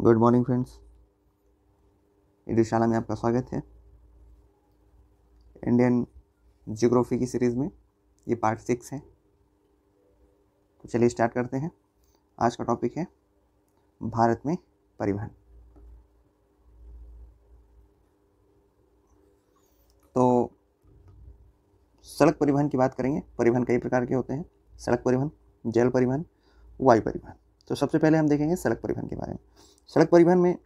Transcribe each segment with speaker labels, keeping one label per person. Speaker 1: good morning friends यूट्यूबशाला में आपका स्वागत है इंडियन जियोग्राफी की सीरीज़ में ये पार्ट सिक्स है तो चलिए स्टार्ट करते हैं आज का टॉपिक है भारत में परिवहन तो सड़क परिवहन की बात करेंगे परिवहन कई प्रकार के होते हैं सड़क परिवहन जल परिवहन वायु परिवहन तो सबसे पहले हम देखेंगे सड़क परिवहन के बारे में सड़क परिवहन में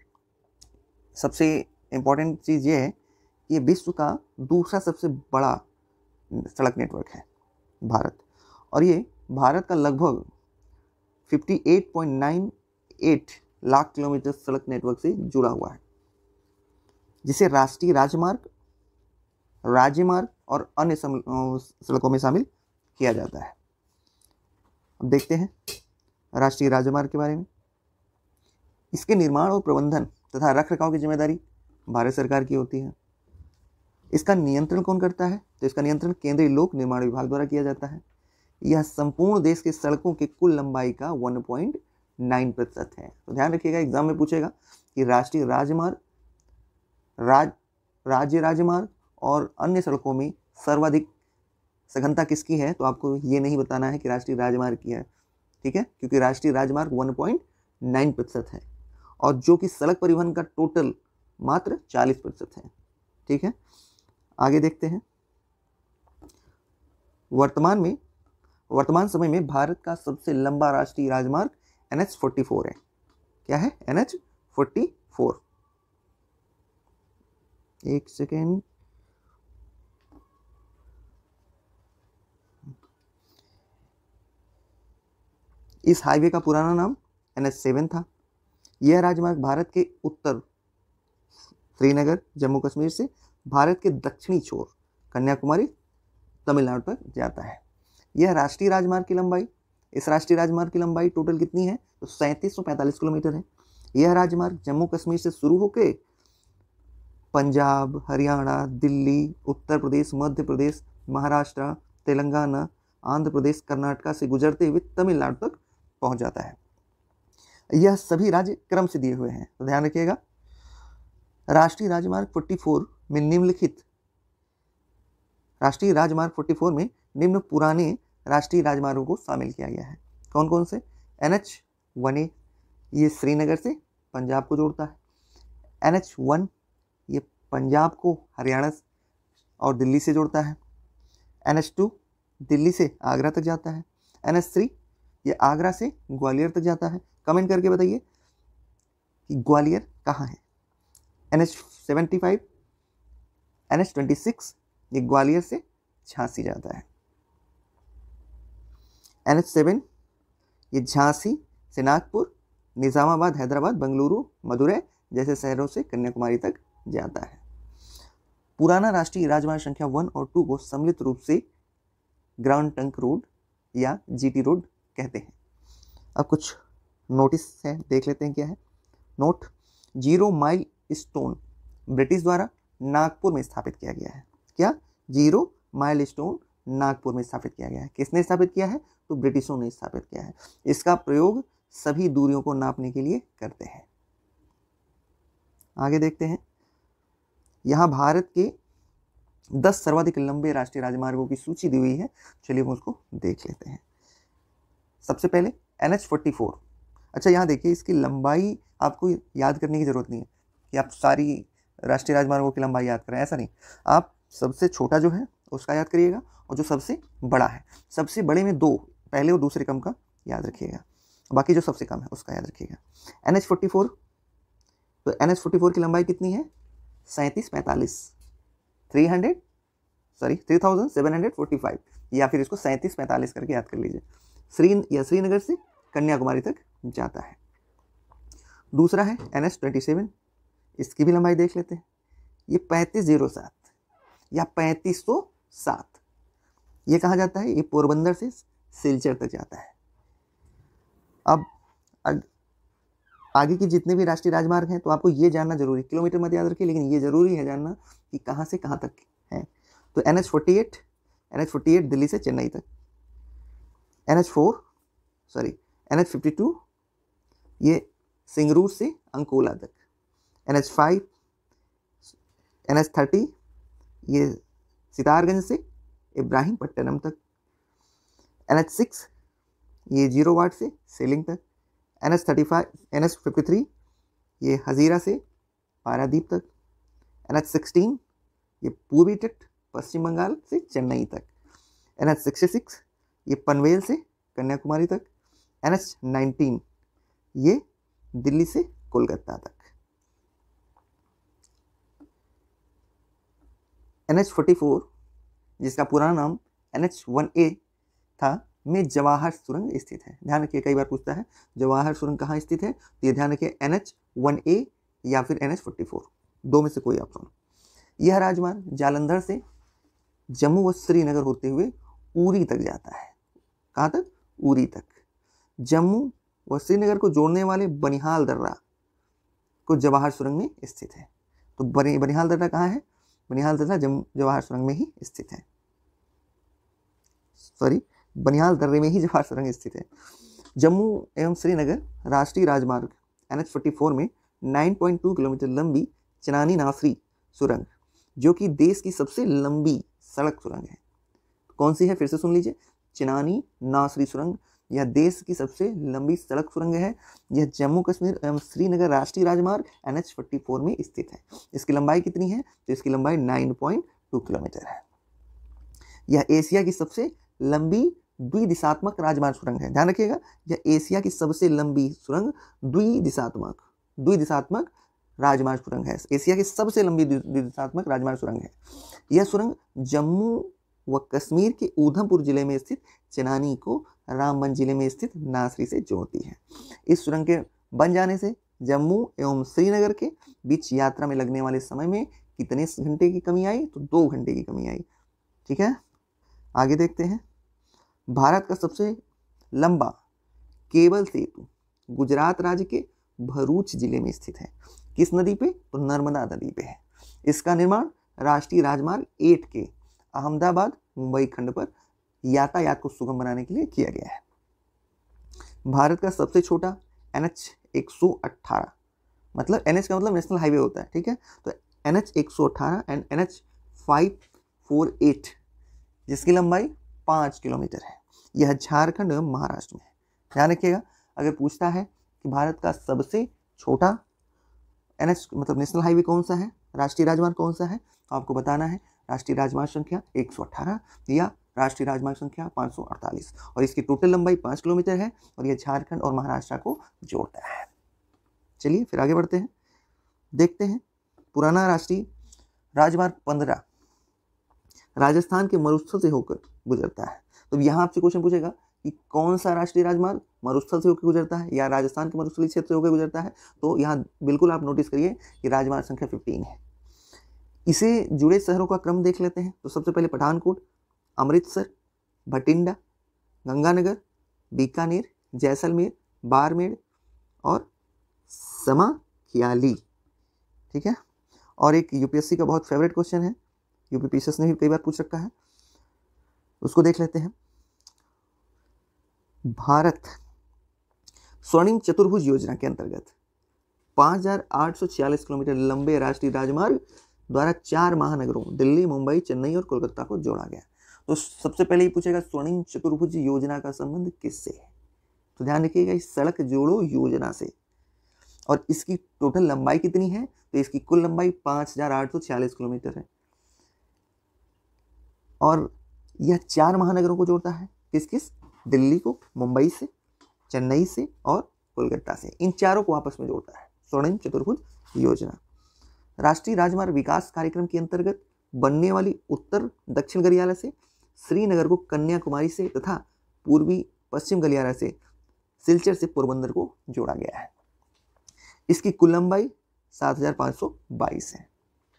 Speaker 1: सबसे इम्पॉर्टेंट चीज़ ये है कि ये विश्व का दूसरा सबसे बड़ा सड़क नेटवर्क है भारत और ये भारत का लगभग 58.98 लाख किलोमीटर सड़क नेटवर्क से जुड़ा हुआ है जिसे राष्ट्रीय राजमार्ग राज्य मार्ग और अन्य सड़कों में शामिल किया जाता है अब देखते हैं राष्ट्रीय राजमार्ग के बारे में इसके निर्माण और प्रबंधन तथा रख रखाव की जिम्मेदारी भारत सरकार की होती है इसका नियंत्रण कौन करता है तो इसका नियंत्रण केंद्रीय लोक निर्माण विभाग द्वारा किया जाता है यह संपूर्ण देश के सड़कों के कुल लंबाई का वन पॉइंट नाइन प्रतिशत है तो ध्यान रखिएगा एग्जाम में पूछेगा कि राष्ट्रीय राजमार्ग राज राज्य राजमार्ग और अन्य सड़कों में सर्वाधिक सघनता किसकी है तो आपको ये नहीं बताना है कि राष्ट्रीय राजमार्ग की है ठीक है क्योंकि राष्ट्रीय राजमार्ग नाइन प्रतिशत है और जो कि सड़क परिवहन का टोटल मात्र चालीस प्रतिशत है ठीक है आगे देखते हैं वर्तमान में वर्तमान समय में भारत का सबसे लंबा राष्ट्रीय राजमार्ग एन एच फोर्टी फोर है क्या है एन एच फोर्टी फोर एक सेकेंड इस हाईवे का पुराना नाम एन एच सेवन था यह राजमार्ग भारत के उत्तर श्रीनगर जम्मू कश्मीर से भारत के दक्षिणी छोर कन्याकुमारी तमिलनाडु तक जाता है यह राष्ट्रीय राजमार्ग की लंबाई इस राष्ट्रीय राजमार्ग की लंबाई टोटल कितनी है तो सैंतीस किलोमीटर है यह राजमार्ग जम्मू कश्मीर से शुरू होकर पंजाब हरियाणा दिल्ली उत्तर प्रदेश मध्य प्रदेश महाराष्ट्र तेलंगाना आंध्र प्रदेश कर्नाटका से गुजरते हुए तमिलनाडु तक पहुंच जाता है यह सभी राज्य क्रम से दिए हुए हैं तो ध्यान रखिएगा राष्ट्रीय राजमार्ग 44 में निम्नलिखित राष्ट्रीय राजमार्ग 44 में निम्न पुराने राष्ट्रीय राजमार्गों को शामिल किया गया है कौन कौन से एन एच वन ए ये श्रीनगर से पंजाब को जोड़ता है एन एच वन ये पंजाब को हरियाणा और दिल्ली से जोड़ता है एन एच टू दिल्ली से आगरा तक जाता है एन एच थ्री ये आगरा से ग्वालियर तक जाता है कमेंट करके बताइए कि ग्वालियर कहाँ है N H seventy five N ये ग्वालियर से झांसी जाता है एन एच सेवन ये झांसी से नागपुर निज़ामाबाद हैदराबाद बंगलुरु मदुरै जैसे शहरों से कन्याकुमारी तक जाता है पुराना राष्ट्रीय राजमार्ग संख्या वन और टू को सम्मिलित रूप से ग्राउंड टंक रोड या जीटी रोड कहते हैं अब कुछ नोटिस है देख लेते हैं क्या है note zero milestone British द्वारा नागपुर में स्थापित किया गया है क्या जीरो माइल स्टोन नागपुर में स्थापित किया गया है किसने स्थापित किया है तो ब्रिटिशों ने स्थापित किया है इसका प्रयोग सभी दूरियों को नापने के लिए करते हैं आगे देखते हैं यहाँ भारत के दस सर्वाधिक लंबे राष्ट्रीय राजमार्गों की सूची दी हुई है चलिए हम उसको देख लेते हैं सबसे पहले एन एच फोर्टी फोर अच्छा यहाँ देखिए इसकी लंबाई आपको याद करने की ज़रूरत नहीं है कि आप सारी राष्ट्रीय राजमार्गों की लंबाई याद करें ऐसा नहीं आप सबसे छोटा जो है उसका याद करिएगा और जो सबसे बड़ा है सबसे बड़े में दो पहले और दूसरे कम का याद रखिएगा बाकी जो सबसे कम है उसका याद रखिएगा एन एच फोर्टी फोर तो एन एच फोर्टी फोर की लंबाई कितनी है सैंतीस पैंतालीस three hundred sorry three thousand seven hundred forty five या फिर इसको सैंतीस पैंतालीस करके याद कर लीजिए श्री या श्रीनगर से कन्याकुमारी तक जाता है दूसरा है एन एस ट्वेंटी सेवन इसकी भी लंबाई देख लेते हैं ये पैंतीस जीरो सात या पैंतीस सौ सात ये कहा जाता है ये पोरबंदर से सिलचर तक जाता है अब अग, आगे की जितने भी राष्ट्रीय राजमार्ग हैं तो आपको ये जानना जरूरी किलोमीटर मत याद रखिए लेकिन ये जरूरी है जानना कि कहाँ से कहाँ तक है तो N H forty eight N H forty eight Delhi से चेन्नई तक N H four sorry N H fifty two ये सिंगरूर से अंकोला तक N H five N H thirty ये सितारगंज से इब्राहिम पट्टनम तक एन एच सिक्स ये जीरो वाट से सेलिंग तक N H thirty five N H fifty three ये हजीरा से पारादीप तक एन एच सिक्सटीन ये पूर्वी तट पश्चिम बंगाल से चेन्नई तक एन एच सिक्सटी सिक्स ये पनवेल से कन्याकुमारी तक एन एच नाइनटीन ये दिल्ली से कोलकाता तक एन एच फोर्टी फोर जिसका पुराना नाम एन एच वन ए था में जवाहर सुरंग स्थित है ध्यान रखिए कई बार पूछता है जवाहर सुरंग कहाँ स्थित है तो ये ध्यान रखिए एन एच वन ए या फिर एन एच फोर्टी फोर दो में से कोई ऑप्शन यह राजमार्ग जालंधर से जम्मू व श्रीनगर होते हुए उरी तक जाता है कहाँ तक उरी तक जम्मू व श्रीनगर को जोड़ने वाले बनिहाल दर्रा को जवाहर सुरंग में स्थित है तो बनिहाल दर्रा कहाँ है बनिहाल दर्रा जम्मू जवाहर सुरंग में ही स्थित है सॉरी बनिहाल दर्रे में ही जवाहर सुरंग स्थित है जम्मू एवं श्रीनगर राष्ट्रीय राजमार्ग एन एच फोर्टी फोर में नाइन पॉइंट टू किलोमीटर लंबी चनानी नासरी सुरंग जो कि देश की सबसे लंबी सड़क सुरंग है कौन सी है फिर से सुन लीजिए चिनानी नासरी सुरंग यह देश की सबसे लंबी सड़क सुरंग है यह जम्मू कश्मीर एवं श्रीनगर राष्ट्रीय राजमार्ग एन एच फोर्टी फोर में स्थित है इसकी लंबाई कितनी है तो इसकी लंबाई नाइन किलोमीटर है यह एशिया की सबसे लंबी द्विदिशात्मक राजमार्ग सुरंग है ध्यान रखिएगा यह एशिया की सबसे लंबी सुरंग द्विदिशात्मक द्विदिशात्मक राजमार्ग सुरंग है एशिया की सबसे लंबी द्विदिशात्मक राजमार्ग सुरंग है यह सुरंग जम्मू व कश्मीर के ऊधमपुर जिले में स्थित चनानी को रामबन जिले में स्थित नासरी से जोड़ती है इस सुरंग के बन जाने से जम्मू एवं श्रीनगर के बीच यात्रा में लगने वाले समय में कितने घंटे की कमी आई तो दो घंटे की कमी आई ठीक है आगे देखते हैं भारत का सबसे लंबा केबल सेतु गुजरात राज्य के भरूच जिले में स्थित है किस नदी पे तो नर्मदा नदी पे है इसका निर्माण राष्ट्रीय राजमार्ग एट के अहमदाबाद मुंबई खंड पर यातायात को सुगम बनाने के लिए किया गया है भारत का सबसे छोटा एन एच एक सौ अट्ठारह मतलब एन एच का मतलब नेशनल हाईवे होता है ठीक है तो एन एच एक सौ अट्ठारह and N H five four eight जिसकी लंबाई पाँच किलोमीटर है यह झारखंड एवं महाराष्ट्र में है ध्यान रखिएगा अगर पूछता है कि भारत का सबसे छोटा एन मतलब नेशनल हाईवे कौन सा है राष्ट्रीय राजमार्ग कौन सा है तो आपको बताना है राष्ट्रीय राजमार्ग संख्या 118 या राष्ट्रीय राजमार्ग संख्या 548 और इसकी टोटल लंबाई 5 किलोमीटर है और यह झारखंड और महाराष्ट्र को जोड़ता है चलिए फिर आगे बढ़ते हैं देखते हैं पुराना राष्ट्रीय राजमार्ग पंद्रह राजस्थान के मरुस्थल से होकर गुजरता है तो यहाँ आपसे क्वेश्चन पूछेगा कि कौन सा राष्ट्रीय राजमार्ग मरुस्थल से होकर गुजरता है या राजस्थान के मरुस्थली क्षेत्र से होकर गुजरता है तो यहाँ बिल्कुल आप नोटिस करिए कि राजमार्ग संख्या फिफ्टीन है इसे जुड़े शहरों का क्रम देख लेते हैं तो सबसे पहले पठानकोट अमृतसर भटिंडा गंगानगर बीकानेर जैसलमेर बाड़मेर और समाखियाली ठीक है और एक यूपीएससी का बहुत फेवरेट क्वेश्चन है यूपीपीसीएस ने भी कई बार पूछ रखा है उसको देख लेते हैं भारत स्वर्णिम चतुर्भुज योजना के अंतर्गत छियालीस किलोमीटर लंबे राष्ट्रीय राजमार्ग द्वारा चार महानगरों दिल्ली मुंबई चेन्नई और कोलकाता को जोड़ा गया तो सबसे पहले ही पूछेगा स्वर्णिम चतुर्भुज योजना का संबंध किससे है तो ध्यान रखिएगा इस सड़क जोड़ो योजना से और इसकी टोटल लंबाई कितनी है तो इसकी कुल लंबाई पाँच हजार आठ सौ छियालीस किलोमीटर है और यह चार महानगरों को जोड़ता है किस किस दिल्ली को मुंबई से चेन्नई से और कोलकाता से इन चारों को आपस में जोड़ता है स्वर्णिम चतुर्भुज योजना राष्ट्रीय राजमार्ग विकास कार्यक्रम के अंतर्गत बनने वाली उत्तर दक्षिण गलियारा से श्रीनगर को कन्याकुमारी से तथा पूर्वी पश्चिम गलियारा से सिलचर से पोरबंदर को जोड़ा गया है इसकी कुल लंबाई सात है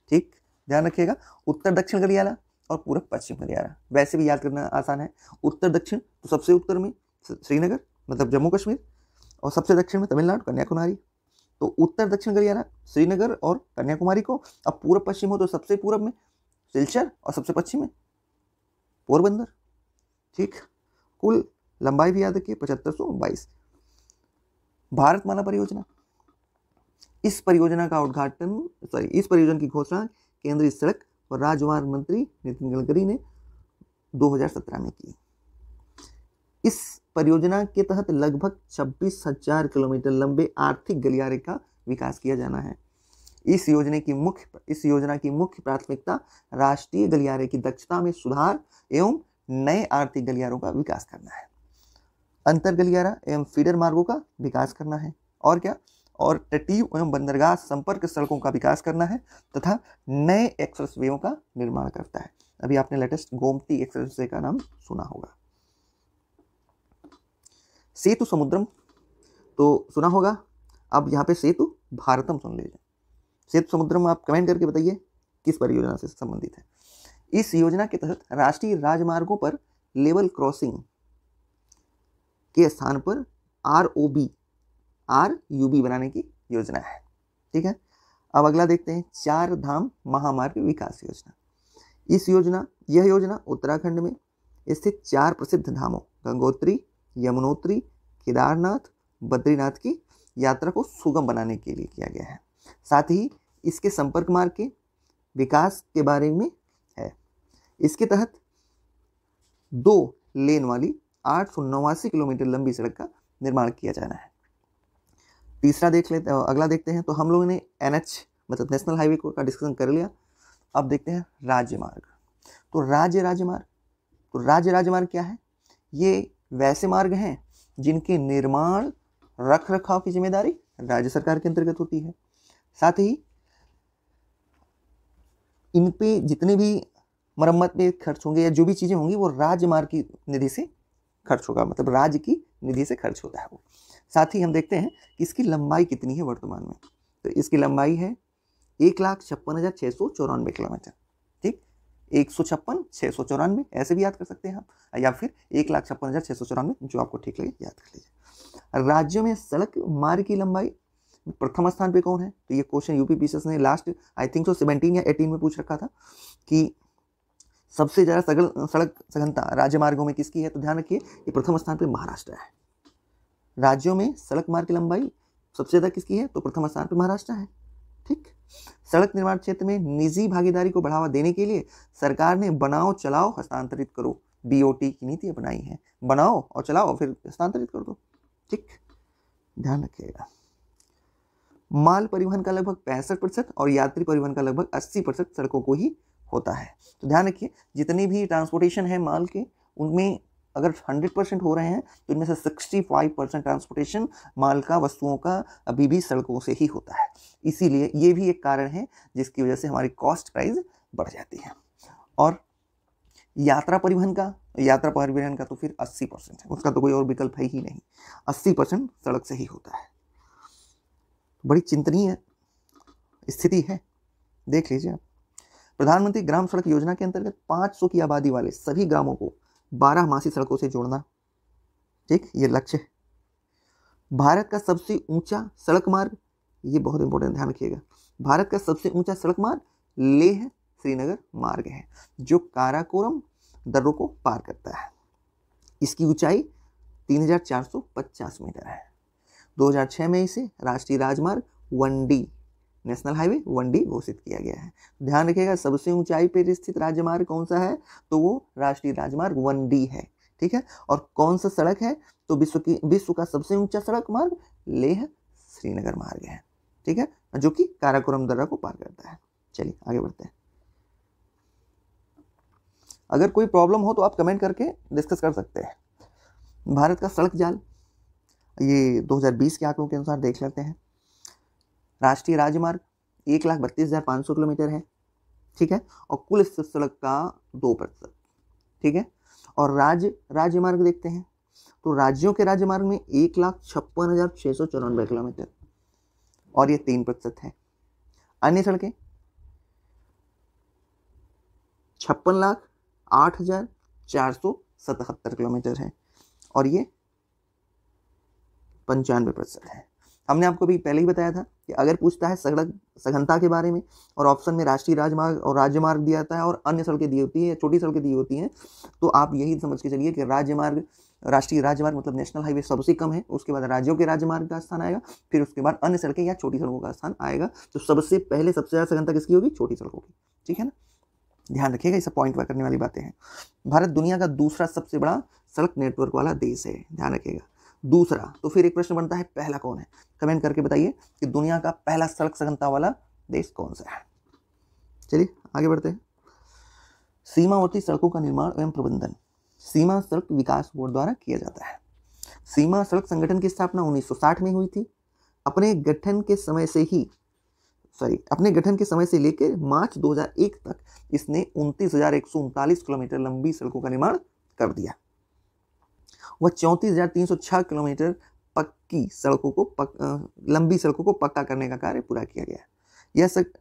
Speaker 1: ठीक ध्यान रखिएगा उत्तर दक्षिण गलियारा और पूरा पश्चिम गलियारा वैसे भी याद करना आसान है उत्तर दक्षिण तो सबसे उत्तर में श्रीनगर मतलब जम्मू कश्मीर और सबसे दक्षिण में तमिलनाडु कन्याकुमारी तो उत्तर दक्षिण गलियारा श्रीनगर और कन्याकुमारी को अब पूर्व पश्चिम हो तो सबसे पूर्व में सिलचर और सबसे पश्चिम में पोरबंदर ठीक कुल लंबाई भी याद रखिए पचहत्तर सौ बाईस भारत माना परियोजना इस परियोजना का उद्घाटन सॉरी इस परियोजना की घोषणा केंद्रीय सड़क और राजमार्ग मंत्री नितिन गडकरी ने 2017 में की इस परियोजना के तहत लगभग छब्बीस हजार किलोमीटर लंबे आर्थिक गलियारे का विकास किया जाना है इस योजना की मुख्य इस योजना की मुख्य प्राथमिकता राष्ट्रीय गलियारे की दक्षता में सुधार एवं नए आर्थिक गलियारों का विकास करना है अंतर गलियारा एवं फीडर मार्गों का विकास करना है और क्या और तटीय एवं बंदरगाह संपर्क सड़कों का विकास करना है तथा नए एक्सप्रेस का निर्माण करता है अभी आपने लेटेस्ट गोमती एक्सप्रेस का नाम सुना होगा सेतु समुद्रम तो सुना होगा अब यहाँ पे सेतु भारतम सुन लीजिए सेतु समुद्रम आप कमेंट करके बताइए किस परियोजना से संबंधित है इस योजना के तहत राष्ट्रीय राजमार्गों पर लेवल क्रॉसिंग के स्थान पर R O B R U B बनाने की योजना है ठीक है अब अगला देखते हैं चार धाम महामार्ग विकास योजना इस योजना यह योजना उत्तराखंड में स्थित चार प्रसिद्ध धामों गंगोत्री यमुनोत्री केदारनाथ बद्रीनाथ की यात्रा को सुगम बनाने के लिए किया गया है साथ ही इसके संपर्क मार्ग के विकास के बारे में है इसके तहत दो लेन वाली आठ सौ नवासी किलोमीटर लंबी सड़क का निर्माण किया जाना है तीसरा देख लेते अगला देखते हैं तो हम लोगों ने एन मतलब नेशनल हाईवे का डिस्कशन कर लिया अब देखते हैं राज्य मार्ग तो राज्य राज्य मार्ग तो राज्य राज्य मार्ग क्या है ये वैसे मार्ग हैं जिनके निर्माण रख रखाव की जिम्मेदारी राज्य सरकार के अंतर्गत होती है साथ ही इन पे जितने भी मरम्मत पे खर्च होंगे या जो भी चीज़ें होंगी वो राज्य मार्ग की निधि से खर्च होगा मतलब राज्य की निधि से खर्च होता है वो साथ ही हम देखते हैं कि इसकी लंबाई कितनी है वर्तमान में तो इसकी लंबाई है एक लाख छप्पन हज़ार छः सौ चौरानवे किलोमीटर एक सौ छप्पन छः सौ चौरानवे ऐसे भी याद कर सकते हैं आप या फिर एक लाख छप्पन हज़ार छः सौ चौरानवे जो आपको ठीक लगे याद कर लीजिए राज्यों में सड़क मार्ग की लंबाई प्रथम स्थान पे कौन है तो ये क्वेश्चन यूपी पी ने last I think so seventeen या एटीन में पूछ रखा था कि सबसे ज़्यादा सगल सड़क सघनता राज्य मार्गों में किसकी है तो ध्यान रखिए ये प्रथम स्थान पर महाराष्ट्र है राज्यों में सड़क मार्ग की लंबाई सबसे ज़्यादा किसकी है तो प्रथम स्थान पर महाराष्ट्र है ठीक सड़क निर्माण क्षेत्र में निजी भागीदारी को बढ़ावा देने के लिए सरकार ने बनाओ चलाओ हस्तांतरित करो बीओटी की नीति अपनाई है बनाओ और चलाओ फिर हस्तांतरित कर दो ठीक ध्यान रखिएगा माल परिवहन का लगभग पैंसठ प्रतिशत और यात्री परिवहन का लगभग अस्सी प्रतिशत सड़कों को ही होता है तो ध्यान रखिए जितनी भी ट्रांसपोर्टेशन है माल के उनमें अगर 100 परसेंट हो रहे हैं तो इनमें से 65 परसेंट ट्रांसपोर्टेशन माल का वस्तुओं का अभी भी सड़कों से ही होता है इसीलिए ये भी एक कारण है जिसकी वजह से हमारी कॉस्ट प्राइस बढ़ जाती है और यात्रा परिवहन का यात्रा परिवहन का तो फिर 80 परसेंट है उसका तो कोई और विकल्प है ही नहीं 80 परसेंट सड़क से ही होता है बड़ी चिंतनीय स्थिति है देख लीजिए आप प्रधानमंत्री ग्राम सड़क योजना के अंतर्गत 500 की आबादी वाले सभी ग्रामों को बारह मासी सड़कों से जोड़ना ठीक ये लक्ष्य है भारत का सबसे ऊंचा सड़क मार्ग ये बहुत इंपॉर्टेंट ध्यान रखिएगा भारत का सबसे ऊंचा सड़क मार्ग लेह श्रीनगर मार्ग है जो काराकोरम दर्रों को पार करता है इसकी ऊंचाई 3450 मीटर है 2006 में इसे राष्ट्रीय राजमार्ग one D national highway one D घोषित किया गया है तो ध्यान रखिएगा सबसे ऊंचाई पर स्थित राजमार्ग कौन सा है तो वो राष्ट्रीय राजमार्ग वन डी है ठीक है और कौन सा सड़क है तो विश्व की विश्व का सबसे ऊंचा सड़क मार्ग लेह श्रीनगर मार्ग है ठीक है जो कि काराकोरम दर्रा को पार करता है चलिए आगे बढ़ते हैं अगर कोई प्रॉब्लम हो तो आप कमेंट करके डिस्कस कर सकते हैं भारत का सड़क जाल ये 2020 के आंकड़ों के अनुसार देख लेते हैं राष्ट्रीय राजमार्ग एक लाख बत्तीस हज़ार पाँच सौ किलोमीटर है ठीक है और कुल सड़क का दो प्रतिशत ठीक है और राज्य राजमार्ग देखते हैं तो राज्यों के राजमार्ग में एक लाख छप्पन हज़ार छः सौ चौरानवे किलोमीटर और ये तीन प्रतिशत है अन्य सड़कें छप्पन लाख आठ हज़ार चार सौ सतहत्तर किलोमीटर है और ये पंचानवे प्रतिशत है हमने आपको अभी पहले ही बताया था कि अगर पूछता है सड़क सघनता के बारे में और ऑप्शन में राष्ट्रीय राजमार्ग और राज्यमार्ग दिया जाता है और अन्य सड़कें दी होती हैं छोटी सड़कें दी होती हैं तो आप यही समझ के चलिए कि राज्यमार्ग राष्ट्रीय राजमार्ग मतलब नेशनल हाईवे सबसे कम है उसके बाद राज्यों के राजमार्ग का स्थान आएगा फिर उसके बाद अन्य सड़कें या छोटी सड़कों का स्थान आएगा तो सबसे पहले सबसे ज़्यादा सघनता किसकी होगी छोटी सड़कों की ठीक है ना ध्यान रखिएगा ये सब पॉइंट पर करने वाली बातें हैं भारत दुनिया का दूसरा सबसे बड़ा सड़क नेटवर्क वाला देश है ध्यान रखिएगा दूसरा तो फिर एक प्रश्न बनता है पहला कौन है कमेंट करके बताइए कि दुनिया का पहला सड़क सघनता वाला देश कौन सा है चलिए आगे बढ़ते हैं सीमावर्ती सड़कों का निर्माण एवं प्रबंधन सीमा सड़क विकास बोर्ड द्वारा किया जाता है सीमा सड़क संगठन की स्थापना 1960 में हुई थी अपने गठन के समय से ही सॉरी अपने गठन के समय से लेकर मार्च 2001 तक इसने उनतीस किलोमीटर लंबी सड़कों का निर्माण कर दिया वह चौंतीस किलोमीटर पक्की सड़कों को पक, लंबी सड़कों को पक्का करने का कार्य पूरा किया गया यह सक,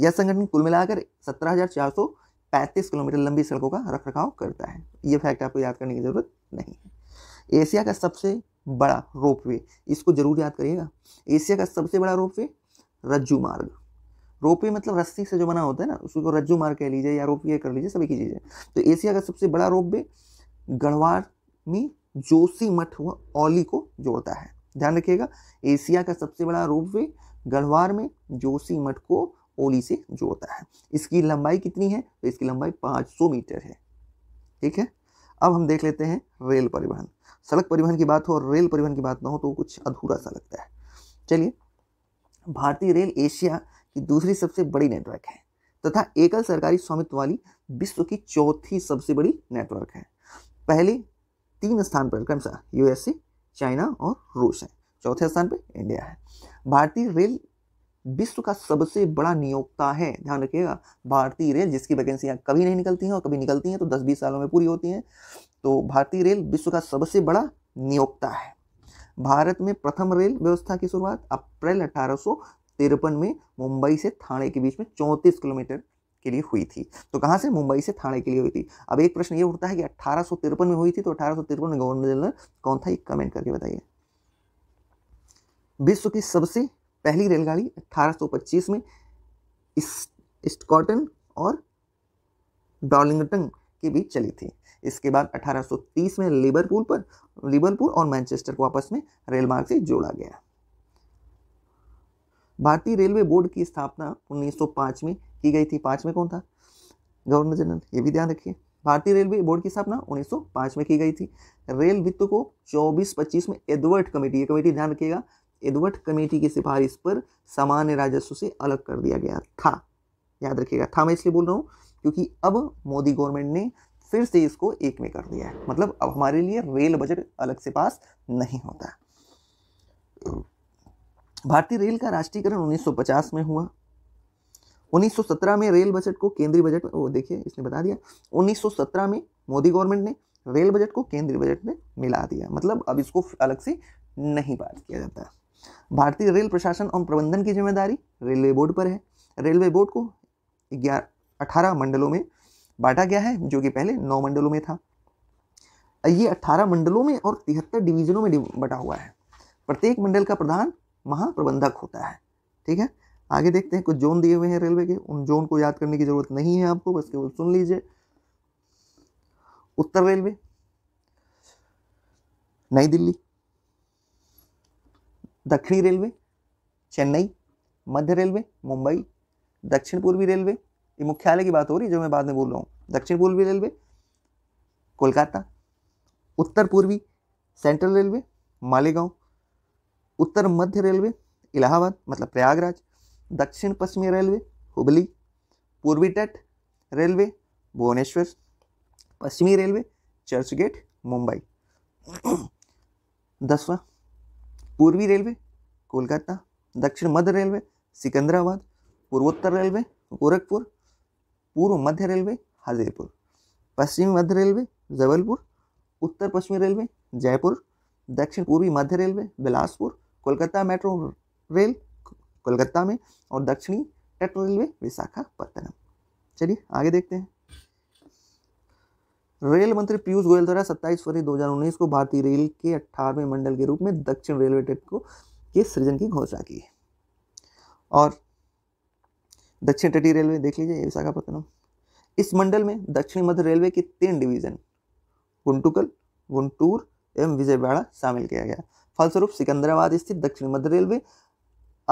Speaker 1: यह संगठन कुल मिलाकर सत्रह हजार चार सौ पैंतीस किलोमीटर लंबी सड़कों का रख रखाव करता है यह फैक्ट आपको याद करने की ज़रूरत नहीं है एशिया का सबसे बड़ा रोप वे इसको जरूर याद करिएगा एशिया का सबसे बड़ा रोप वे रज्जू मार्ग रोपवे मतलब रस्सी से जो बना होता है ना उसको रज्जू मार्ग कह लीजिए या रोप वे कर लीजिए सभी की चीज़ें तो एशिया का सबसे बड़ा वे गढ़वार में जोशी मठ व ओली को जोड़ता है ध्यान रखिएगा एशिया का सबसे बड़ा वे गढ़वार में जोशी मठ को ओली से जोड़ता है इसकी लंबाई कितनी है तो इसकी लंबाई 500 मीटर है ठीक है अब हम देख लेते हैं रेल परिवहन सड़क परिवहन की बात हो और रेल परिवहन की बात ना हो तो कुछ अधूरा सा लगता है चलिए भारतीय रेल एशिया की दूसरी सबसे बड़ी नेटवर्क है तथा एकल सरकारी स्वामित्व वाली विश्व की चौथी सबसे बड़ी नेटवर्क है पहले तीन स्थान पर क्रमशः यूएसए चाइना और रूस है चौथे स्थान पर इंडिया है भारतीय रेल विश्व का सबसे बड़ा नियोक्ता है ध्यान रखिएगा भारतीय रेल जिसकी वैकेंसियाँ कभी नहीं निकलती हैं और कभी निकलती हैं तो दस बीस सालों में पूरी होती हैं तो भारतीय रेल विश्व का सबसे बड़ा नियोक्ता है भारत में प्रथम रेल व्यवस्था की शुरुआत अप्रैल अठारह में मुंबई से थाने के बीच में चौंतीस किलोमीटर के लिए हुई थी तो कहाँ से मुंबई से थाने के लिए हुई थी अब एक प्रश्न ये उठता है कि अट्ठारह में हुई थी तो अठारह में गवर्नर जनरल कौन था ये कमेंट करके बताइए विश्व की सबसे पहली रेलगाड़ी 1825 में स्कॉटन और डॉर्लिंगटन के बीच चली थी इसके बाद 1830 में लिबरपूल पर लिबरपूल और मैनचेस्टर को आपस में रेलमार्ग से जोड़ा गया भारतीय रेलवे बोर्ड की स्थापना 1905 में की गई थी पाँच में कौन था गवर्नर जनरल ये भी ध्यान रखिए भारतीय रेलवे बोर्ड की स्थापना 1905 में की गई थी रेल वित्त को 24-25 में एडवर्ट कमेटी ये कमेटी ध्यान रखिएगा एडवर्ट कमेटी की सिफारिश पर सामान्य राजस्व से अलग कर दिया गया था याद रखिएगा था मैं इसलिए बोल रहा हूँ क्योंकि अब मोदी गवर्नमेंट ने फिर से इसको एक में कर दिया है मतलब अब हमारे लिए रेल बजट अलग से पास नहीं होता भारतीय रेल का राष्ट्रीयकरण 1950 में हुआ 1917 में रेल बजट को केंद्रीय बजट में देखिए इसने बता दिया 1917 में मोदी गवर्नमेंट ने रेल बजट को केंद्रीय बजट में मिला दिया मतलब अब इसको अलग से नहीं बात किया जाता भारतीय रेल प्रशासन और प्रबंधन की जिम्मेदारी रेलवे बोर्ड पर है रेलवे बोर्ड को ग्यारह अठारह मंडलों में बांटा गया है जो कि पहले नौ मंडलों में था ये अट्ठारह मंडलों में और तिहत्तर डिवीजनों में बटा हुआ है प्रत्येक मंडल का प्रधान महाप्रबंधक होता है ठीक है आगे देखते हैं कुछ जोन दिए हुए हैं रेलवे के उन जोन को याद करने की ज़रूरत नहीं है आपको बस केवल सुन लीजिए उत्तर रेलवे नई दिल्ली दक्षिणी रेलवे चेन्नई मध्य रेलवे मुंबई दक्षिण पूर्वी रेलवे ये मुख्यालय की बात हो रही है जो मैं बाद में बोल रहा हूँ दक्षिण पूर्वी रेलवे कोलकाता उत्तर पूर्वी सेंट्रल रेलवे मालेगांव उत्तर मध्य रेलवे इलाहाबाद मतलब प्रयागराज दक्षिण पश्चिमी रेलवे हुबली पूर्वी तट रेलवे भुवनेश्वर पश्चिमी रेलवे चर्चगेट मुंबई दसवा पूर्वी रेलवे कोलकाता दक्षिण मध्य रेलवे सिकंदराबाद पूर्वोत्तर रेलवे गोरखपुर पूर्व मध्य रेलवे हाजीरपुर पश्चिमी मध्य रेलवे जबलपुर उत्तर पश्चिमी रेलवे जयपुर दक्षिण पूर्वी मध्य railway Bilaspur Kolkata metro rail Kolkata में और दक्षिणी तट रेलवे विशाखापत्तनम चलिए आगे देखते हैं रेल मंत्री पीयूष गोयल द्वारा 27 फरवरी 2019 को भारतीय रेल के अठारहवें मंडल के रूप में दक्षिण रेलवे को के सृजन की घोषणा की है और दक्षिण तटीय रेलवे देख लीजिए विशाखापत्तनम इस मंडल में दक्षिणी मध्य रेलवे के तीन डिवीजन गुंटुकल गुंटूर एवं विजयवाड़ा शामिल किया गया फलस्वरूप सिकंदराबाद स्थित दक्षिण मध्य रेलवे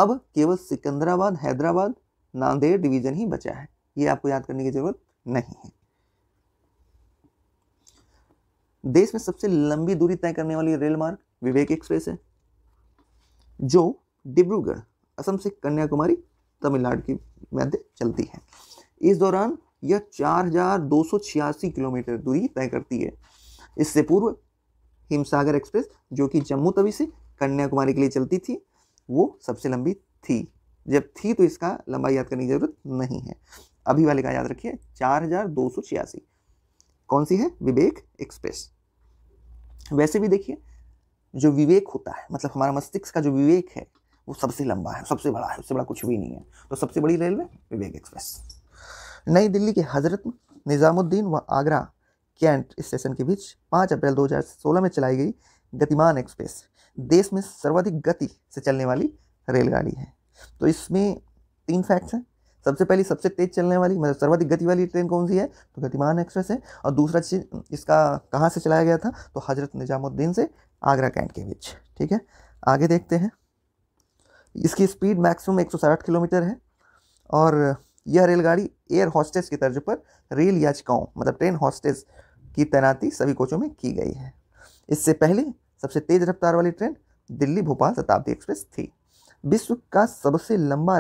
Speaker 1: अब केवल सिकंदराबाद हैदराबाद नांदेड़ डिवीजन ही बचा है ये आपको याद करने की जरूरत नहीं है देश में सबसे लंबी दूरी तय करने वाली रेल मार्ग विवेक एक्सप्रेस है जो डिब्रूगढ़ असम से कन्याकुमारी तमिलनाडु के मध्य चलती है इस दौरान यह चार किलोमीटर दूरी तय करती है इससे पूर्व हिमसागर एक्सप्रेस जो कि जम्मू तवी से कन्याकुमारी के लिए चलती थी वो सबसे लंबी थी जब थी तो इसका लंबाई याद करने की ज़रूरत नहीं है अभी वाले का याद रखिए चार हज़ार दो सौ छियासी कौन सी है विवेक एक्सप्रेस वैसे भी देखिए जो विवेक होता है मतलब हमारा मस्तिष्क का जो विवेक है वो सबसे लंबा है सबसे बड़ा है उससे बड़ा कुछ भी नहीं है तो सबसे बड़ी रेलवे विवेक एक्सप्रेस नई दिल्ली के हजरत निज़ामुद्दीन व आगरा कैंट स्टेशन के बीच पाँच अप्रैल 2016 में चलाई गई गतिमान एक्सप्रेस देश में सर्वाधिक गति से चलने वाली रेलगाड़ी है तो इसमें तीन फैक्ट्स हैं सबसे पहली सबसे तेज चलने वाली मतलब सर्वाधिक गति वाली ट्रेन कौन सी है तो गतिमान एक्सप्रेस है और दूसरा चीज इसका कहाँ से चलाया गया था तो हजरत निजामुद्दीन से आगरा कैंट के बीच ठीक है आगे देखते हैं इसकी स्पीड मैक्सिमम एक किलोमीटर है और यह रेलगाड़ी एयर हॉस्टेस की तर्ज पर रेल याचिकाओं मतलब ट्रेन हॉस्टेस की तैनाती सभी कोचों में की गई है इससे पहले सबसे तेज रफ्तार वाली ट्रेन दिल्ली भोपाल शताब्दी एक्सप्रेस थी विश्व का सबसे लंबा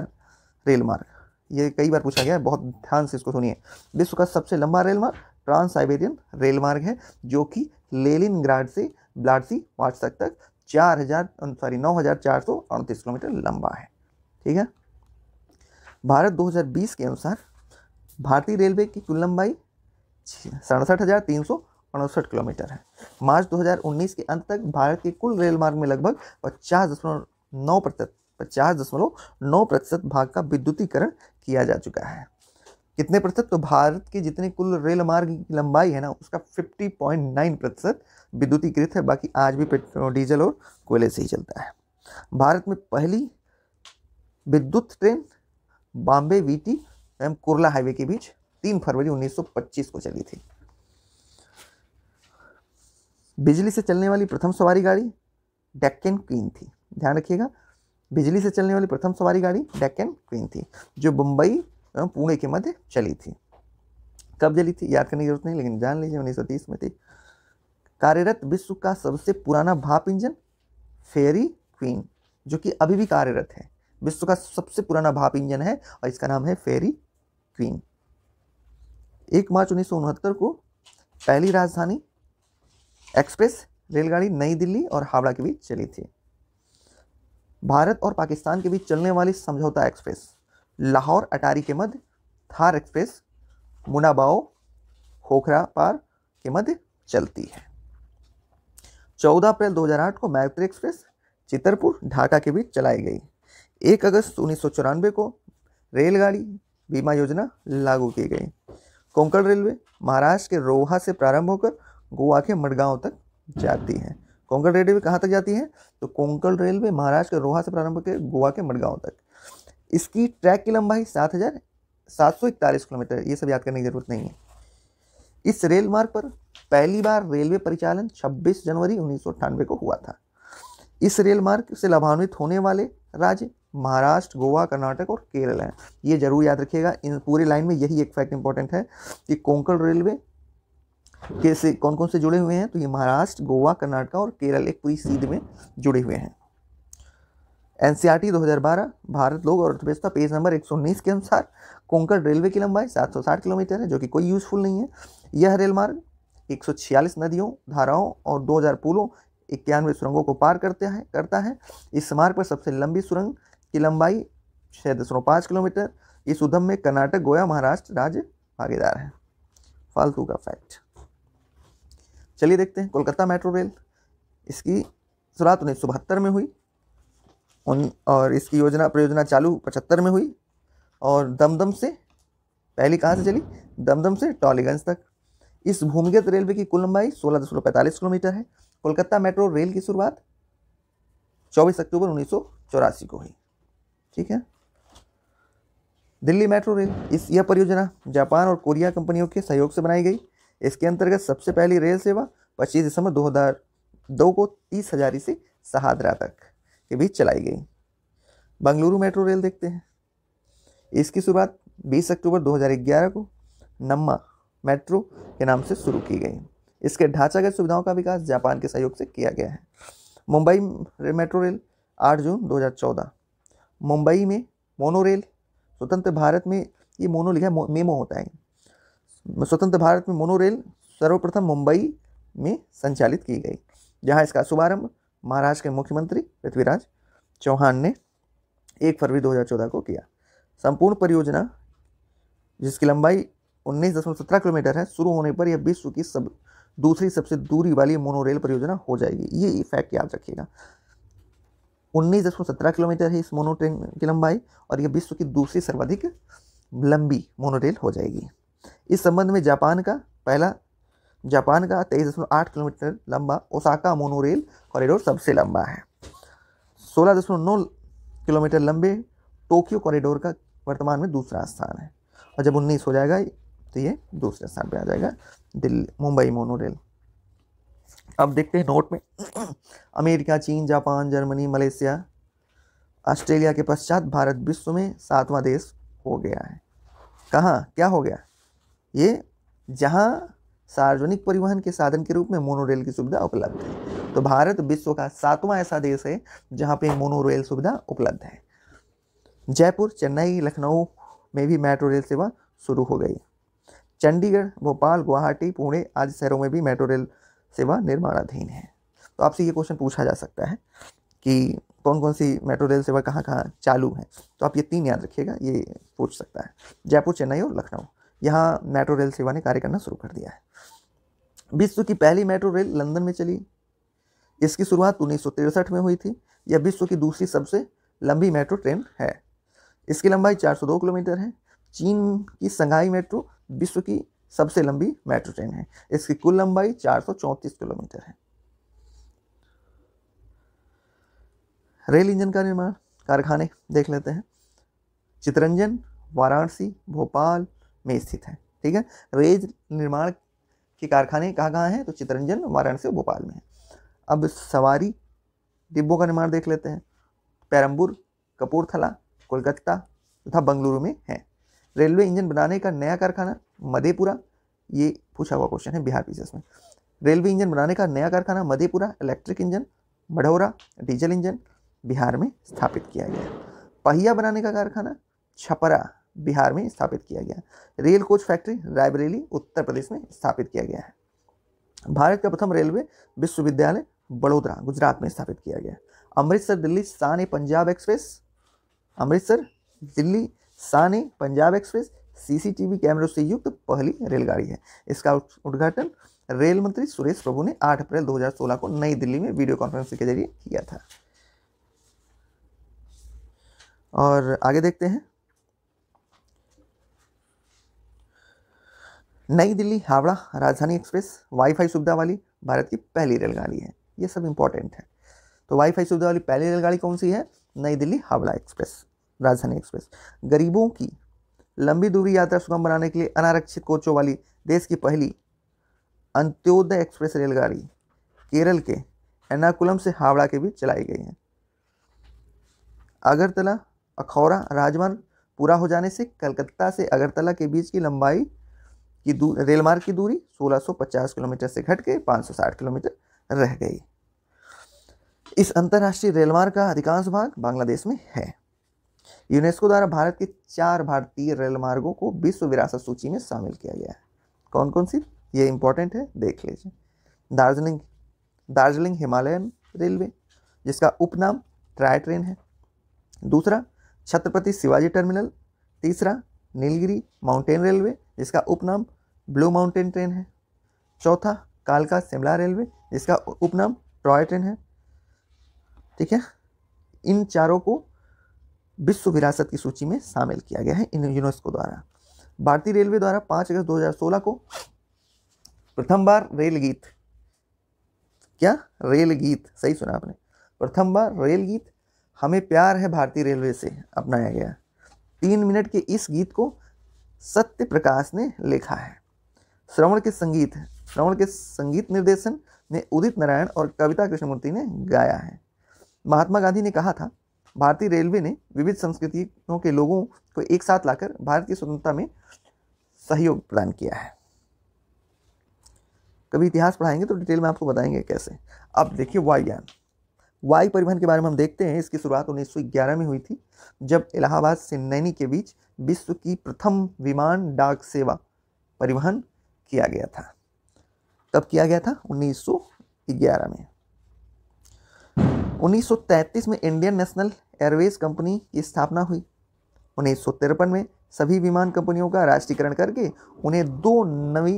Speaker 1: रेल मार्ग ये कई बार पूछा गया है बहुत ध्यान से इसको सुनिए विश्व का सबसे लंबा रेल मार्ग ट्रांस साइबेरियन रेल मार्ग है जो कि लेलिन से ब्लाडसी वाटसक तक चार हज़ार सॉरी नौ हज़ार चार सौ अड़तीस किलोमीटर लंबा है ठीक है भारत 2020 के अनुसार भारतीय रेलवे की कुल लंबाई सड़सठ हज़ार तीन सौ अड़सठ किलोमीटर है मार्च 2019 के अंत तक भारत के कुल रेल मार्ग में लगभग पचास दशमलव नौ प्रतिशत पचास दशमलव नौ प्रतिशत भाग का विद्युतीकरण किया जा चुका है कितने प्रतिशत तो भारत के जितने कुल रेल मार्ग की लंबाई है ना उसका 50.9 प्रतिशत विद्युतीकृत है बाकी आज भी पेट्रोल डीजल और कोयले से ही चलता है भारत में पहली विद्युत ट्रेन बॉम्बे वीटी एवं कुरला हाईवे के बीच तीन फरवरी 1925 को चली थी बिजली से चलने वाली प्रथम सवारी गाड़ी डेक्कन क्वीन थी ध्यान रखिएगा बिजली से चलने वाली प्रथम सवारी गाड़ी डेक्कन क्वीन थी जो मुंबई एवं पुणे के मध्य चली थी कब चली थी याद करने की जरूरत नहीं लेकिन जान लीजिए उन्नीस में थी कार्यरत विश्व का सबसे पुराना भाप इंजन फेरी क्वीन जो कि अभी भी कार्यरत है विश्व का सबसे पुराना भाप इंजन है और इसका नाम है फेरी क्वीन एक मार्च उन्नीस को पहली राजधानी एक्सप्रेस रेलगाड़ी नई दिल्ली और हावड़ा के बीच चली थी भारत और पाकिस्तान के बीच चलने वाली समझौता एक्सप्रेस लाहौर अटारी के मध्य थार एक्सप्रेस मुनाबाओ खोखरा पार के मध्य चलती है 14 अप्रैल 2008 को मैत्री एक्सप्रेस चितरपुर ढाका के बीच चलाई गई एक अगस्त उन्नीस को रेलगाड़ी बीमा योजना लागू की गई कोंकण रेलवे महाराष्ट्र के रोहा से प्रारंभ होकर गोवा के मडगांव तक जाती है कोंकण रेलवे कहाँ तक जाती है तो कोंकण रेलवे महाराष्ट्र के रोहा से प्रारंभ होकर गोवा के मडगांव तक इसकी ट्रैक की लंबाई सात हज़ार सात सौ इकतालीस किलोमीटर ये सब याद करने की जरूरत नहीं है इस रेल मार्ग पर पहली बार रेलवे परिचालन 26 जनवरी उन्नीस को हुआ था इस रेल मार्ग से लाभान्वित होने वाले राज्य महाराष्ट्र गोवा कर्नाटक और केरल है ये जरूर याद रखिएगा इन पूरी लाइन में यही एक फैक्ट इंपॉर्टेंट है कि कोंकण रेलवे के से कौन कौन से जुड़े हुए हैं तो ये महाराष्ट्र गोवा कर्नाटक और केरल एक पूरी सीध में जुड़े हुए हैं एन सी आर टी दो हज़ार बारह भारत लोग और अर्थव्यवस्था पेज नंबर एक सौ उन्नीस के अनुसार कोंकण रेलवे की लंबाई सात सौ साठ किलोमीटर है जो कि कोई यूजफुल नहीं है यह रेल मार्ग एक सौ छियालीस नदियों धाराओं और दो हज़ार पुलों इक्यानवे सुरंगों को पार करते हैं करता है इस मार्ग पर सबसे लंबी सुरंग की लंबाई छः दशमलव पाँच किलोमीटर इस उधम में कर्नाटक गोया महाराष्ट्र राज्य भागीदार है फालतू का फैक्ट चलिए देखते हैं कोलकाता मेट्रो रेल इसकी शुरुआत उन्नीस सौ बहत्तर में हुई उन और इसकी योजना परियोजना चालू पचहत्तर में हुई और दमदम से पहली कहाँ से चली दमदम से टॉलीगंज तक इस भूमिगत रेलवे की कुल लंबाई सोलह दशमलव पैंतालीस किलोमीटर है कोलकाता मेट्रो रेल की शुरुआत चौबीस अक्टूबर उन्नीस सौ चौरासी को हुई ठीक है दिल्ली मेट्रो रेल इस यह परियोजना जापान और कोरिया कंपनियों के सहयोग से बनाई गई इसके अंतर्गत सबसे पहली रेल सेवा 25 दिसंबर 2002 को तीस हजारी से सहादरा तक के बीच चलाई गई बंगलुरु मेट्रो रेल देखते हैं इसकी शुरुआत 20 अक्टूबर 2011 को नम्मा मेट्रो के नाम से शुरू की गई इसके ढांचागत सुविधाओं का विकास जापान के सहयोग से किया गया है मुंबई मेट्रो रेल 8 जून 2014 मुंबई में मोनो रेल स्वतंत्र भारत में ये मोनो लिखा है मेमो होता है स्वतंत्र भारत में मोनो रेल सर्वप्रथम मुंबई में संचालित की गई जहाँ इसका शुभारंभ महाराष्ट्र के मुख्यमंत्री पृथ्वीराज चौहान ने एक फरवरी 2014 को किया संपूर्ण परियोजना जिसकी लंबाई उन्नीस दशमलव सत्रह किलोमीटर है शुरू होने पर यह विश्व की सब दूसरी सबसे दूरी वाली मोनो रेल परियोजना हो जाएगी ये फैक्ट याद रखिएगा उन्नीस दशमलव सत्रह किलोमीटर है इस मोनो ट्रेन की लंबाई और यह विश्व की दूसरी सर्वाधिक लंबी मोनोरेल हो जाएगी इस संबंध में जापान का पहला जापान का तेईस दशमलव आठ किलोमीटर लंबा ओसाका मोनोरेल कॉरिडोर सबसे लंबा है सोलह दशमलव नौ किलोमीटर लंबे टोक्यो कॉरिडोर का वर्तमान में दूसरा स्थान है और जब उन्नीस हो जाएगा तो ये दूसरे स्थान पर आ जाएगा दिल्ली मुंबई मोनोरेल अब देखते हैं नोट में अमेरिका चीन जापान जर्मनी मलेशिया ऑस्ट्रेलिया के पश्चात भारत विश्व में सातवां देश हो गया है कहाँ क्या हो गया ये जहाँ सार्वजनिक परिवहन के साधन के रूप में मोनोरेल की सुविधा उपलब्ध है तो भारत विश्व का सातवां ऐसा देश है जहाँ पे मोनोरेल सुविधा उपलब्ध है जयपुर चेन्नई लखनऊ में भी मेट्रो रेल सेवा शुरू हो गई चंडीगढ़ भोपाल गुवाहाटी पुणे आदि शहरों में भी मेट्रो रेल सेवा निर्माणाधीन है तो आपसे ये क्वेश्चन पूछा जा सकता है कि कौन कौन सी मेट्रो रेल सेवा कहाँ कहाँ चालू हैं तो आप ये तीन याद रखिएगा ये पूछ सकता है जयपुर चेन्नई और लखनऊ यहाँ मेट्रो रेल सेवा ने कार्य करना शुरू कर दिया है विश्व की पहली मेट्रो रेल लंदन में चली इसकी शुरुआत उन्नीस में हुई थी यह विश्व की दूसरी सबसे लंबी मेट्रो ट्रेन है इसकी लंबाई 402 किलोमीटर है चीन की संघाई मेट्रो विश्व की सबसे लंबी मेट्रो ट्रेन है इसकी कुल लंबाई चार किलोमीटर है रेल इंजन का निर्माण कारखाने देख लेते हैं चितरंजन वाराणसी भोपाल में स्थित है ठीक है रेल निर्माण के कारखाने कहाँ कहाँ हैं तो चितरंजन वाराणसी और भोपाल में है अब सवारी डिब्बों का निर्माण देख लेते हैं पैरम्बुर कपूरथला कोलकाता तथा बंगलुरु में है रेलवे इंजन बनाने का नया कारखाना मधेपुरा ये पूछा हुआ क्वेश्चन है बिहार पीसीएस में रेलवे इंजन बनाने का नया कारखाना Madhepura electric engine Marhaura diesel engine Bihar में स्थापित किया गया पहिया बनाने का कारखाना छपरा बिहार में स्थापित किया गया rail coach factory Raebareli Uttar Pradesh में स्थापित किया गया है भारत का प्रथम रेलवे विश्वविद्यालय बड़ोदरा गुजरात में स्थापित किया गया अमृतसर दिल्ली ए पंजाब एक्सप्रेस अमृतसर दिल्ली साने पंजाब एक्सप्रेस सीसीटीवी कैमरों से युक्त पहली रेलगाड़ी है इसका उद्घाटन रेल मंत्री सुरेश प्रभु ने 8 अप्रैल 2016 को नई दिल्ली में वीडियो कॉन्फ्रेंसिंग के जरिए किया था और आगे देखते हैं नई दिल्ली हावड़ा राजधानी एक्सप्रेस वाईफाई सुविधा वाली भारत की पहली रेलगाड़ी है ये सब इंपॉर्टेंट है तो वाईफाई सुविधा वाली पहली रेलगाड़ी कौन सी है नई दिल्ली हावड़ा एक्सप्रेस राजधानी एक्सप्रेस गरीबों की लंबी दूरी यात्रा सुगम बनाने के लिए अनारक्षित कोचों वाली देश की पहली अंत्योदय एक्सप्रेस रेलगाड़ी केरल के एर्नाकुलम से हावड़ा के बीच चलाई गई है अगरतला अखौरा राजमार्ग पूरा हो जाने से कलकत्ता से अगरतला के बीच की लंबाई की रेलमार्ग की दूरी 1650 किलोमीटर से घट के 560 किलोमीटर रह गई इस अंतर्राष्ट्रीय रेलमार्ग का अधिकांश भाग बांग्लादेश में है यूनेस्को द्वारा भारत के चार भारतीय रेल मार्गों को विश्व विरासत सूची में शामिल किया गया है कौन कौन सी ये इंपॉर्टेंट है देख लीजिए दार्जिलिंग दार्जिलिंग हिमालयन रेलवे जिसका उपनाम ट्राई ट्रेन है दूसरा छत्रपति शिवाजी टर्मिनल तीसरा नीलगिरी माउंटेन रेलवे जिसका उपनाम ब्लू माउंटेन ट्रेन है चौथा कालका शिमला रेलवे जिसका उपनाम टॉय ट्रेन है ठीक है इन चारों को विश्व विरासत की सूची में शामिल किया गया है इन यूनेस्को द्वारा भारतीय रेलवे द्वारा पाँच अगस्त 2016 को प्रथम बार रेल गीत क्या रेल गीत सही सुना आपने प्रथम बार रेल गीत हमें प्यार है भारतीय रेलवे से अपनाया गया तीन मिनट के इस गीत को सत्य प्रकाश ने लिखा है श्रवण के संगीत श्रवण के संगीत निर्देशन में उदित नारायण और कविता कृष्णमूर्ति ने गाया है महात्मा गांधी ने कहा था भारतीय रेलवे ने विविध संस्कृतियों के लोगों को एक साथ लाकर भारत की स्वतंत्रता में सहयोग प्रदान किया है कभी इतिहास पढ़ाएंगे तो डिटेल में आपको बताएंगे कैसे अब देखिए वायुयान वायु परिवहन के बारे में हम देखते हैं इसकी शुरुआत 1911 में हुई थी जब इलाहाबाद से नैनी के बीच विश्व की प्रथम विमान डाक सेवा परिवहन किया गया था कब किया गया था 1911 में 1933 में इंडियन नेशनल एयरवेज कंपनी की स्थापना हुई उन्नीस में सभी विमान कंपनियों का राष्ट्रीयकरण करके उन्हें दो नवी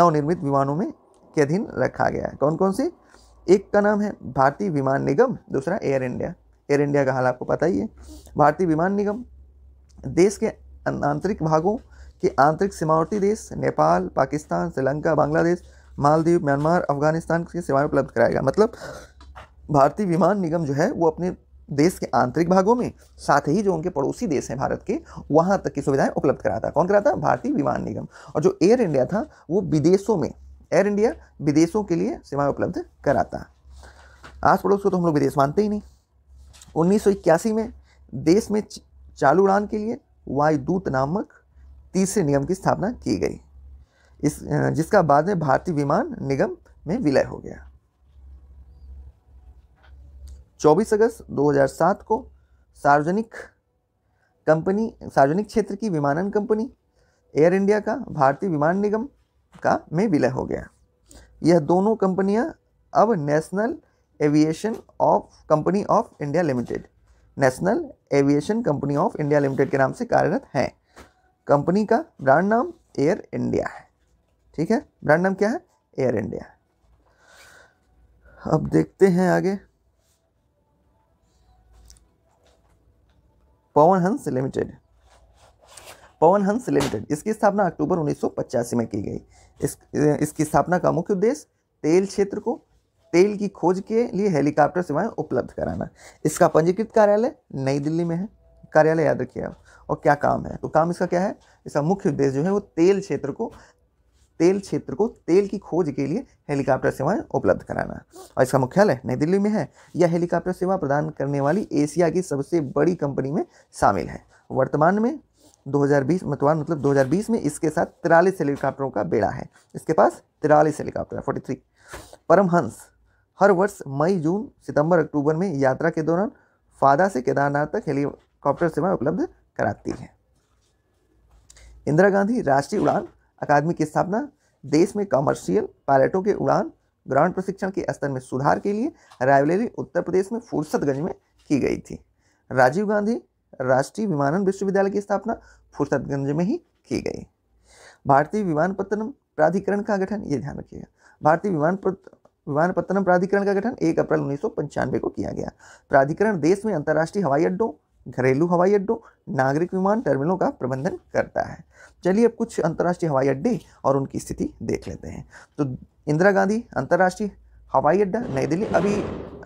Speaker 1: नवनिर्मित विमानों में के अधीन रखा गया है कौन कौन से एक का नाम है भारतीय विमान निगम दूसरा एयर इंडिया एयर इंडिया का हाल आपको पता ही है भारतीय विमान निगम देश के आंतरिक भागों के आंतरिक सीमावर्ती देश नेपाल पाकिस्तान श्रीलंका बांग्लादेश मालदीव म्यांमार अफगानिस्तान की सेवाएं उपलब्ध कराएगा मतलब भारतीय विमान निगम जो है वो अपने देश के आंतरिक भागों में साथ ही जो उनके पड़ोसी देश हैं भारत के वहाँ तक की सुविधाएं उपलब्ध कराता कौन कराता भारतीय विमान निगम और जो एयर इंडिया था वो विदेशों में एयर इंडिया विदेशों के लिए सेवाएं उपलब्ध कराता आस पड़ोस को तो हम लोग विदेश मानते ही नहीं उन्नीस में देश में चालू उड़ान के लिए वायुदूत नामक तीसरे निगम की स्थापना की गई इस जिसका बाद में भारतीय विमान निगम में विलय हो गया 24 अगस्त 2007 को सार्वजनिक कंपनी सार्वजनिक क्षेत्र की विमानन कंपनी एयर इंडिया का भारतीय विमान निगम का में विलय हो गया यह दोनों कंपनियां अब national aviation of company of India limited national aviation company of India limited के नाम से कार्यरत हैं कंपनी का ब्रांड नाम एयर इंडिया है ठीक है ब्रांड नाम क्या है एयर इंडिया अब देखते हैं आगे पवन हंस लिमिटेड पवन हंस लिमिटेड इसकी स्थापना अक्टूबर उन्नीस में की गई इस इसकी स्थापना का मुख्य उद्देश्य तेल क्षेत्र को तेल की खोज के लिए हेलीकॉप्टर सेवाएं उपलब्ध कराना इसका पंजीकृत कार्यालय नई दिल्ली में है कार्यालय याद रखिए आप और क्या काम है तो काम इसका क्या है इसका मुख्य उद्देश्य जो है वो तेल क्षेत्र को तेल क्षेत्र को तेल की खोज के लिए हेलीकॉप्टर सेवाएं उपलब्ध कराना और इसका मुख्यालय नई दिल्ली में है यह हेलीकॉप्टर सेवा प्रदान करने वाली एशिया की सबसे बड़ी कंपनी में शामिल है वर्तमान में 2020 मतवान मतलब 2020 में इसके साथ तिरालीस हेलीकॉप्टरों का बेड़ा है इसके पास तिरालीस हेलीकॉप्टर फोर्टी थ्री परमहंस हर वर्ष मई जून सितंबर अक्टूबर में यात्रा के दौरान फादा से केदारनाथ तक हेलीकॉप्टर सेवाएं उपलब्ध कराती है इंदिरा गांधी राष्ट्रीय उड़ान अकादमी की स्थापना देश में कॉमर्शियल पायलटों के उड़ान ग्राउंड प्रशिक्षण के स्तर में सुधार के लिए रायबरेली उत्तर प्रदेश में फुर्सतगंज में की गई थी राजीव गांधी राष्ट्रीय विमानन विश्वविद्यालय की स्थापना फुर्सतगंज में ही की गई भारतीय विमानपत्तनम प्राधिकरण का गठन ये ध्यान रखिएगा भारतीय विमान विमानपत्तनम प्राधिकरण का गठन एक अप्रैल उन्नीस को किया गया प्राधिकरण देश में अंतर्राष्ट्रीय हवाई अड्डों घरेलू हवाई अड्डों नागरिक विमान टर्मिनलों का प्रबंधन करता है चलिए अब कुछ अंतर्राष्ट्रीय हवाई अड्डे और उनकी स्थिति देख लेते हैं तो इंदिरा गांधी अंतर्राष्ट्रीय हवाई अड्डा नई दिल्ली अभी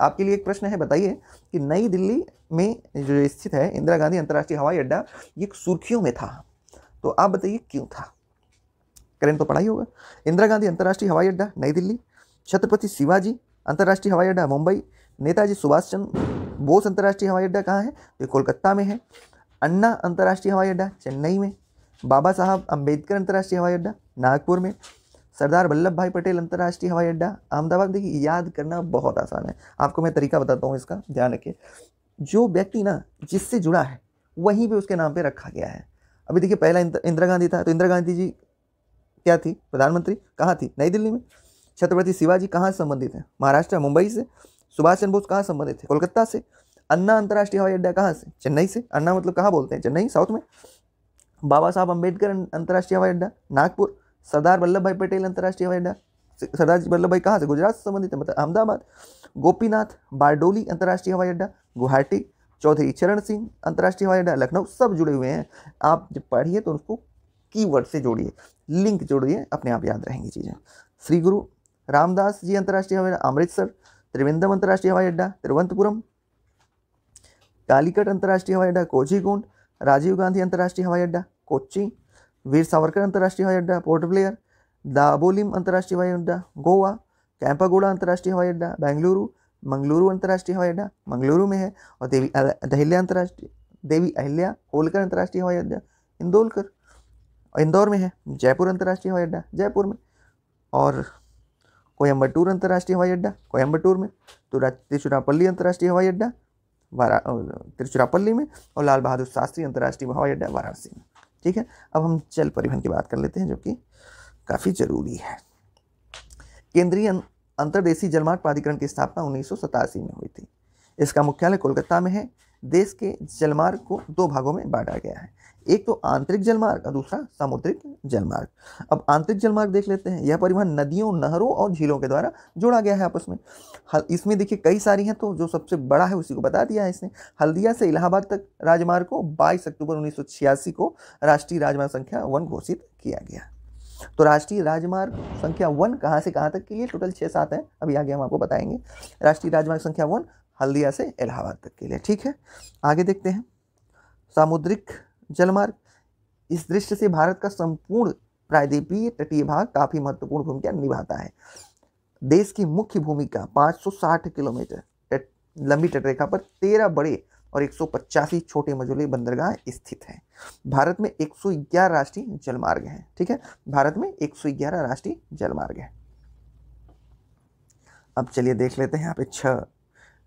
Speaker 1: आपके लिए एक प्रश्न है बताइए कि नई दिल्ली में जो स्थित है इंदिरा गांधी अंतर्राष्ट्रीय हवाई अड्डा ये सुर्खियों में था तो आप बताइए क्यों था करेंट तो पढ़ाई होगा इंदिरा गांधी अंतर्राष्ट्रीय हवाई अड्डा नई दिल्ली छत्रपति शिवाजी अंतर्राष्ट्रीय हवाई अड्डा मुंबई नेताजी सुभाष चंद्र बोस अंतर्राष्ट्रीय हवाई अड्डा कहाँ है तो कोलकाता में है अन्ना अंतर्राष्ट्रीय हवाई अड्डा चेन्नई में बाबा साहब अम्बेडकर अंतर्राष्ट्रीय हवाई अड्डा नागपुर में सरदार वल्लभ भाई पटेल अंतर्राष्ट्रीय हवाई अड्डा अहमदाबाद देखिए याद करना बहुत आसान है आपको मैं तरीका बताता हूँ इसका ध्यान रखिए जो व्यक्ति ना जिससे जुड़ा है वहीं पे उसके नाम पे रखा गया है अभी देखिए पहला इंदिरा गांधी था तो इंदिरा गांधी जी क्या थी प्रधानमंत्री कहाँ थी नई दिल्ली में छत्रपति शिवाजी कहाँ से संबंधित हैं महाराष्ट्र मुंबई से सुभाष चंद्र बोस कहाँ संबंधित थे कोलकाता से अन्ना अंतर्राष्ट्रीय हवाई अड्डा कहाँ से चेन्नई से अन्ना मतलब कहाँ बोलते हैं चेन्नई साउथ में बाबा साहब अम्बेडकर अं-, अंतर्राष्ट्रीय हवाई अड्डा नागपुर सरदार वल्लभ भाई पटेल अंतर्राष्ट्रीय हवाई अड्डा सरदार वल्लभ भाई कहाँ से गुजरात से संबंधित है मतलब अहमदाबाद गोपीनाथ बारडोली अंतर्राष्ट्रीय हवाई अड्डा गुवाहाटी चौधरी चरण सिंह अंतर्राष्ट्रीय हवाई अड्डा लखनऊ सब जुड़े हुए हैं आप जब पढ़िए तो उसको की से जोड़िए लिंक जोड़िए अपने आप याद रहेंगी चीज़ें श्री गुरु रामदास जी अंतर्राष्ट्रीय हवाई अड्डा अमृतसर त्रिवेंद्रम अंतर्राष्ट्रीय हवाई अड्डा तिरुवनंतपुरम कालीकट अंतर्राष्ट्रीय हवाई अड्डा कोझीकोंड राजीव गांधी अंतर्राष्ट्रीय हवाई अड्डा कोच्चि वीर सावरकर अंतर्राष्ट्रीय हवाई अड्डा पोर्ट ब्लेयर दाबोलिम अंतर्राष्ट्रीय हवाई अड्डा गोवा कैंपागोड़ा अंतर्राष्ट्रीय हवाई अड्डा बेंगलुरु मंगलुरु अंतर्राष्ट्रीय हवाई अड्डा मंगलुरु में है और देवी अहिल्या अंतर्राष्ट्रीय देवी अहिल्या होलकर अंतर्राष्ट्रीय हवाई अड्डा इंदौलकर और इंदौर में है जयपुर अंतर्राष्ट्रीय हवाई अड्डा जयपुर में और कोयम्बटूर अंतर्राष्ट्रीय हवाई अड्डा कोयम्बटूर में तो अंतर्राष्ट्रीय हवाई अड्डा वारा त्रिचुरापल्ली में और लाल बहादुर शास्त्री अंतर्राष्ट्रीय हवाई अड्डा वाराणसी में ठीक है अब हम जल परिवहन की बात कर लेते हैं जो कि काफ़ी ज़रूरी है केंद्रीय अं-, अंतर्देशीय जलमार्ग प्राधिकरण की स्थापना उन्नीस में हुई थी इसका मुख्यालय कोलकाता में है देश के जलमार्ग को दो भागों में बांटा गया है एक तो आंतरिक जलमार्ग और दूसरा सामुद्रिक जलमार्ग अब आंतरिक जलमार्ग देख लेते हैं यह परिवहन नदियों नहरों और झीलों के द्वारा जोड़ा गया है आपस में इसमें देखिए कई सारी हैं तो जो सबसे बड़ा है उसी को बता दिया है इसने हल्दिया से इलाहाबाद तक राजमार्ग को बाईस अक्टूबर उन्नीस को राष्ट्रीय राजमार्ग संख्या वन घोषित किया गया तो राष्ट्रीय राजमार्ग संख्या वन कहाँ से कहाँ तक के लिए टोटल छः सात हैं अभी आगे हम आपको बताएंगे राष्ट्रीय राजमार्ग संख्या वन हल्दिया से इलाहाबाद तक के लिए ठीक है आगे देखते हैं सामुद्रिक जलमार्ग इस दृष्टि से भारत का संपूर्ण प्रायद्वीपीय तटीय भाग काफ़ी महत्वपूर्ण भूमिका निभाता है देश की मुख्य भूमिका 560 किलोमीटर लंबी तटरेखा पर 13 बड़े और एक छोटे मझोले बंदरगाह स्थित हैं भारत में 111 राष्ट्रीय जलमार्ग हैं ठीक है भारत में 111 राष्ट्रीय जलमार्ग हैं अब चलिए देख लेते हैं यहाँ पे छह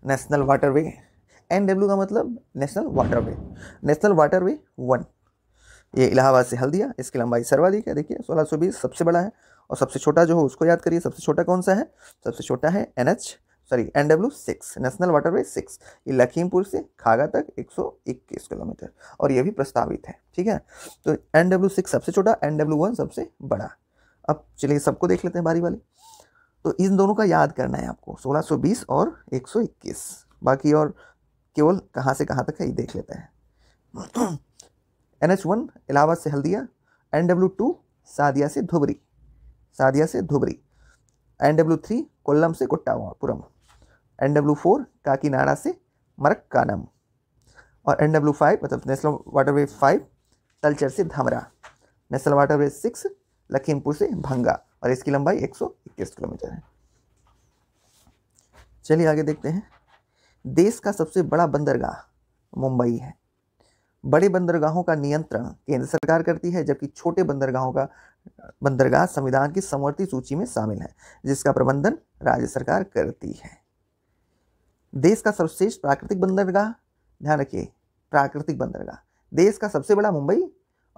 Speaker 1: नेशनल वाटरवे एन डब्ल्यू का मतलब national waterway national waterway one ये इलाहाबाद से हल्दिया इसकी लंबाई सर्वाधिक है देखिए सोलह सौ बीस सबसे बड़ा है और सबसे छोटा जो हो उसको याद करिए सबसे छोटा कौन सा है सबसे छोटा है N H sorry N W six national waterway six ये लखीमपुर से खागा तक 121 किलोमीटर और ये भी प्रस्तावित है ठीक है तो एन डब्ल्यू सिक्स सबसे छोटा एन डब्ल्यू वन सबसे बड़ा अब चलिए सबको देख लेते हैं बारी वाली तो इन दोनों का याद करना है आपको 1620 और 121 बाकी और केवल कहाँ से कहाँ तक है ये देख लेते हैं एन एच वन इलाहाबाद से Haldia N W two Sadiya से धुबरी सादिया से Dhubri N W three Kollam से Kottapuram N W four Kakinada से मरक्कानम और एन डब्ल्यू फाइव मतलब नेशनल वाटरवे फाइव तलचर से Dhamra national waterway six Lakhimpur से भंगा और इसकी लंबाई एक सौ इक्कीस किलोमीटर है चलिए आगे देखते हैं देश का सबसे बड़ा बंदरगाह मुंबई है बड़े बंदरगाहों का नियंत्रण केंद्र सरकार करती है जबकि छोटे बंदरगाहों का बंदरगाह संविधान की समवर्ती सूची में शामिल है जिसका प्रबंधन राज्य सरकार करती है देश का सर्वश्रेष्ठ प्राकृतिक बंदरगाह ध्यान रखिए प्राकृतिक बंदरगाह देश का सबसे बड़ा मुंबई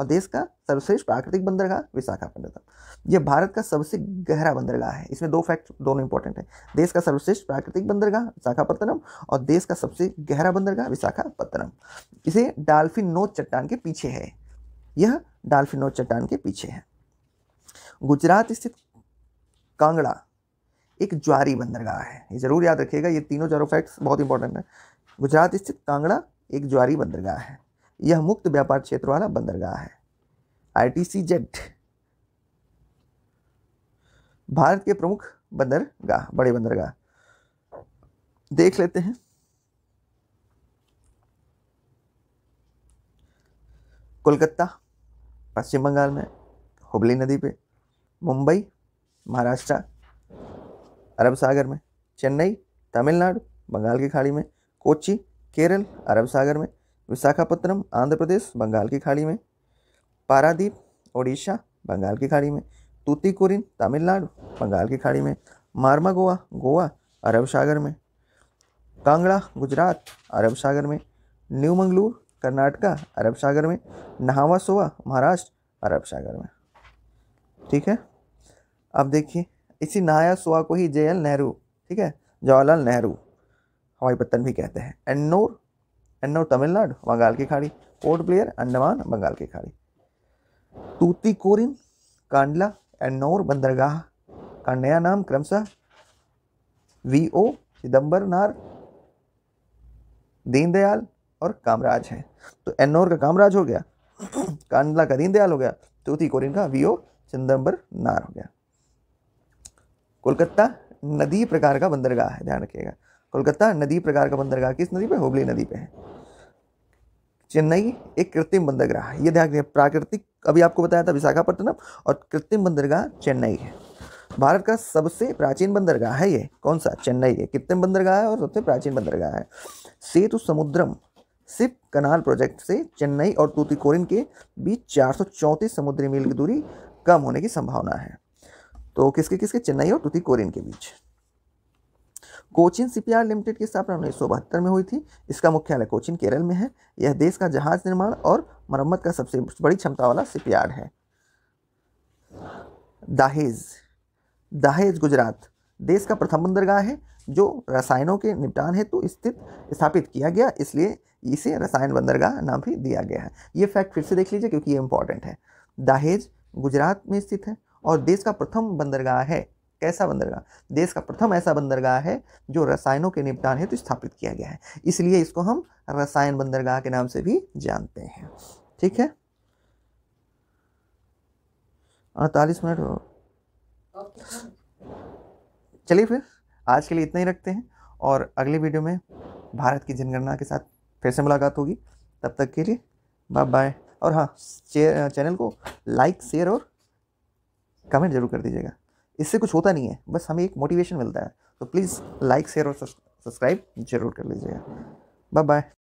Speaker 1: और देश का सर्वश्रेष्ठ प्राकृतिक बंदरगाह विशाखापट्टनम यह भारत का सबसे गहरा बंदरगाह है इसमें दो फैक्ट दोनों इंपॉर्टेंट है देश का सर्वश्रेष्ठ प्राकृतिक बंदरगाह विशाखापट्टनम और देश का सबसे गहरा बंदरगाह विशाखापट्टनम इसे डाल्फिन नोच चट्टान के पीछे है यह डाल्फिन नोच चट्टान के पीछे है गुजरात स्थित कांगड़ा एक ज्वारी बंदरगाह है ये ज़रूर याद रखिएगा ये तीनों चारों फैक्ट्स बहुत इंपॉर्टेंट है गुजरात स्थित कांगड़ा एक ज्वारी बंदरगाह है यह मुक्त व्यापार क्षेत्र वाला बंदरगाह है आईटीसी जेट भारत के प्रमुख बंदरगाह बड़े बंदरगाह देख लेते हैं कोलकाता पश्चिम बंगाल में हुबली नदी पे मुंबई महाराष्ट्र अरब सागर में चेन्नई तमिलनाडु बंगाल की खाड़ी में कोची केरल अरब सागर में विशाखापत्तनम आंध्र प्रदेश बंगाल की खाड़ी में पारादीप ओडिशा बंगाल की खाड़ी में तूतीकोरिन तमिलनाडु बंगाल की खाड़ी में मारमा गोवा गोवा अरब सागर में कांगड़ा गुजरात अरब सागर में न्यू मंगलूर कर्नाटका अरब सागर में नहावा सोवा महाराष्ट्र अरब सागर में ठीक है अब देखिए इसी नहाया सोवा को ही जे नेहरू ठीक है जवाहरलाल नेहरू हवाई पत्तन भी कहते हैं एन्नोर एंड नाउ तमिलनाडु बंगाल की खाड़ी पोर्ट ब्लेयर अंडमान बंगाल की खाड़ी तूती कोरिन कांडला and Noor Bandargah का नया नाम क्रमशः वी ओ चिदम्बरनार दीनदयाल और कामराज है तो एन्नौर का कामराज हो गया कांडला का दीनदयाल हो गया तूती कोरिन का वी ओ चिदम्बर नार हो गया कोलकाता नदी प्रकार का बंदरगाह है ध्यान रखिएगा कोलकाता नदी प्रकार का बंदरगाह किस नदी पे हुबली नदी पे है चेन्नई एक कृत्रिम बंदरगाह है ये ध्यान रखिए प्राकृतिक अभी आपको बताया था विशाखापट्टनम और कृत्रिम बंदरगाह चेन्नई है भारत का सबसे प्राचीन बंदरगाह है ये कौन सा चेन्नई है कृत्रिम बंदरगाह है और सबसे प्राचीन बंदरगाह है सेतु समुद्रम सिप कनाल प्रोजेक्ट से चेन्नई और तूतीकोरिन के बीच चार समुद्री मील की दूरी कम होने की संभावना है तो किसके किसके चेन्नई और तूतीकोरिन के बीच कोचिन सीपीआर लिमिटेड की स्थापना उन्नीस सौ बहत्तर में हुई थी इसका मुख्यालय कोचिन केरल में है यह देश का जहाज निर्माण और मरम्मत का सबसे बड़ी क्षमता वाला सीपीआर है दाहेज दाहेज गुजरात देश का प्रथम बंदरगाह है जो रसायनों के निपटान हेतु तो स्थित स्थापित किया गया इसलिए इसे रसायन बंदरगाह नाम भी दिया गया है ये फैक्ट फिर से देख लीजिए क्योंकि ये इंपॉर्टेंट है दाहेज गुजरात में स्थित है और देश का प्रथम बंदरगाह है कैसा बंदरगाह देश का प्रथम ऐसा बंदरगाह है जो रसायनों के निपटान हेतु तो स्थापित किया गया है इसलिए इसको हम रसायन बंदरगाह के नाम से भी जानते हैं ठीक है अड़तालीस मिनट चलिए फिर आज के लिए इतना ही रखते हैं और अगले वीडियो में भारत की जनगणना के साथ फिर से मुलाकात होगी तब तक के लिए बाय बाय और हाँ चैनल को लाइक शेयर और कमेंट जरूर कर दीजिएगा इससे कुछ होता नहीं है बस हमें एक मोटिवेशन मिलता है तो प्लीज़ लाइक शेयर और सब्सक्राइब जरूर कर लीजिएगा बाय बाय